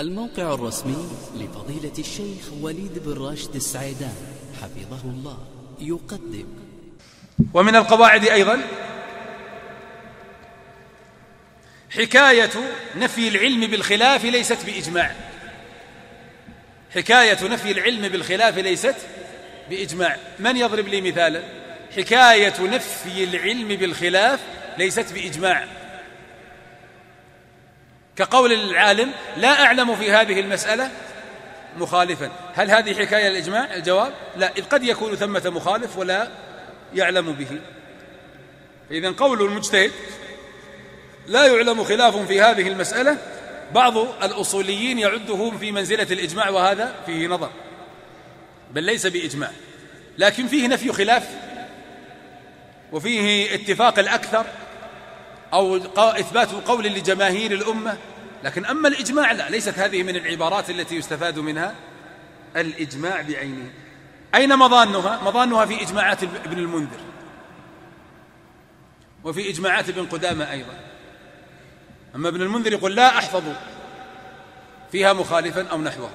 الموقع الرسمي لفضيلة الشيخ وليد بن راشد السعيدان حفظه الله. يقدم. ومن القواعد أيضا حكاية نفي العلم بالخلاف ليست بإجماع. حكاية نفي العلم بالخلاف ليست بإجماع. من يضرب لي مثالا؟ حكاية نفي العلم بالخلاف ليست بإجماع. كقول العالم لا أعلم في هذه المسألة مخالفا. هل هذه حكاية الإجماع الجواب لا. إذ قد يكون ثمة مخالف ولا يعلم به. إذن قول المجتهد لا يعلم خلاف في هذه المسألة. بعض الأصوليين يعدهم في منزلة الإجماع وهذا فيه نظر بل ليس بإجماع. لكن فيه نفي خلاف وفيه اتفاق الأكثر أو إثبات قول لجماهير الأمة. لكن أما الإجماع لا ليست هذه من العبارات التي يستفاد منها. الإجماع بعينه. أين مضانها؟ مضانها في إجماعات ابن المنذر. وفي إجماعات ابن قدامة أيضا. أما ابن المنذر يقول لا أحفظ فيها مخالفا أو نحوه.